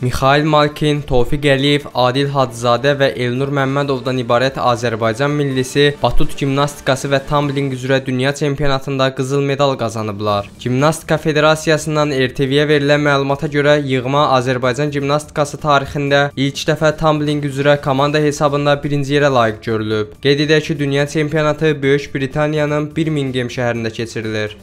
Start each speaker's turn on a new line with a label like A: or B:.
A: Mixail Malkin, Tofiq Əliyev, Adil Hacızadə və Elnur Məmmədovdan ibarət Azərbaycan millisi batut gimnastikası və tambling üzrə dünya çempionatında qızıl medal qazanıblar. Gimnastika Federasiyasından RTV-yə verilən məlumata görə yığma Azərbaycan gimnastikası tarixində ilk dəfə tambling üzrə komanda hesabında birinci yerə layiq görülüb. Qeyd edək ki, dünya çempionatı Böyük Britaniyanın Birmingham şəhərində keçirilir.